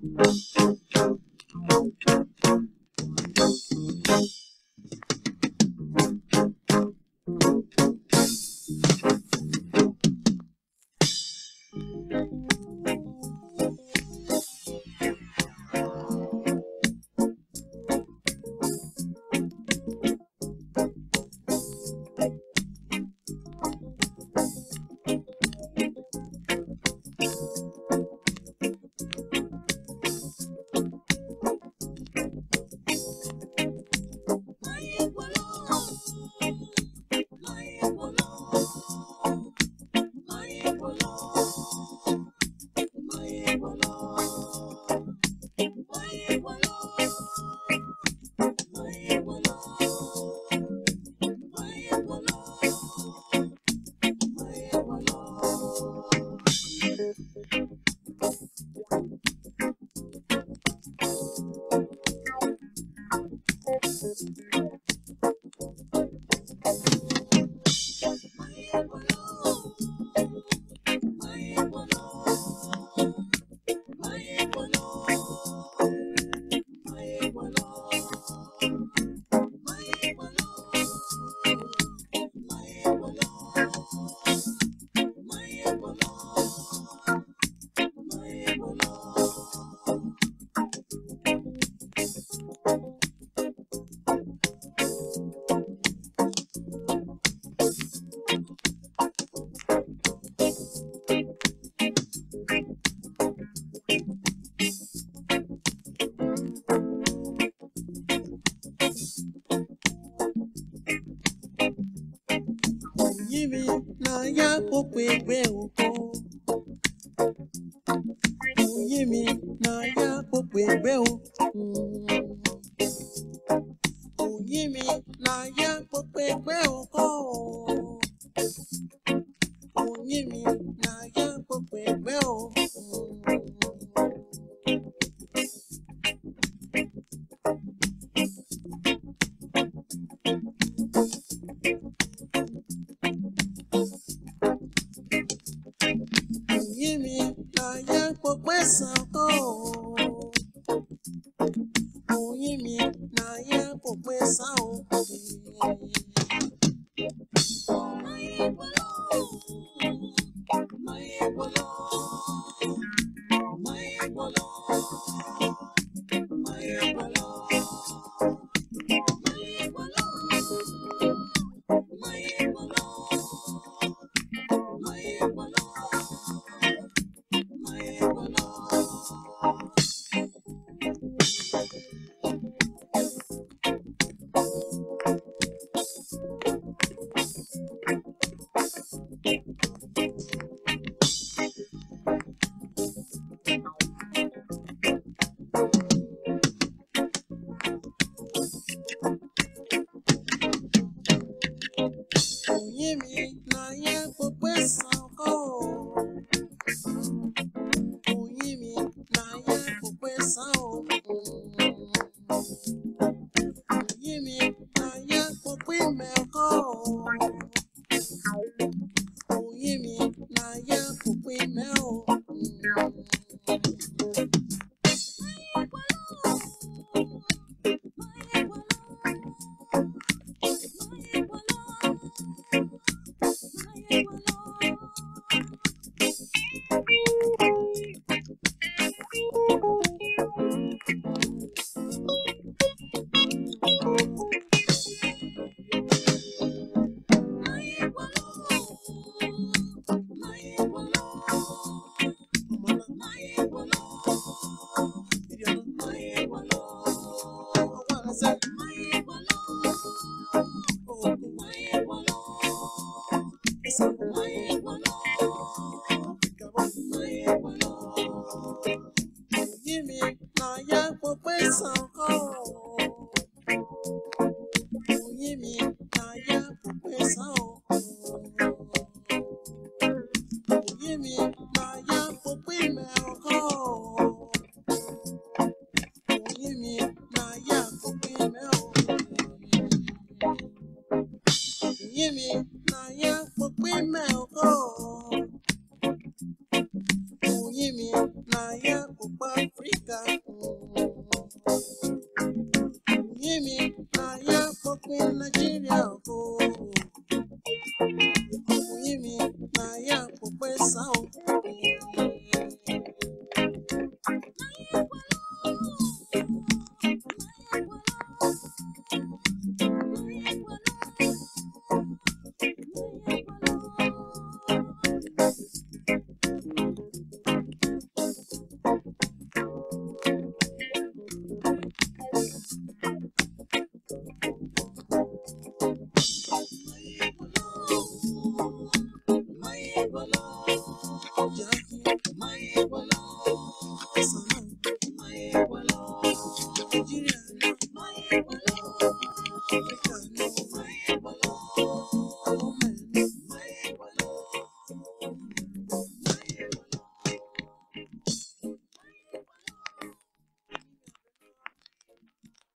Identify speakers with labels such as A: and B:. A: Thank you. yiri n'anya okwu egbe na ya n'anya okwu o, ụkọ na ya okwu egbe ụkọ. yí mi ayé pọpẹ́ sàn kó. Kò yí mi ayé pọpẹ́ sàn ó. Thank you. rien compris, mais oh. 够。Bye.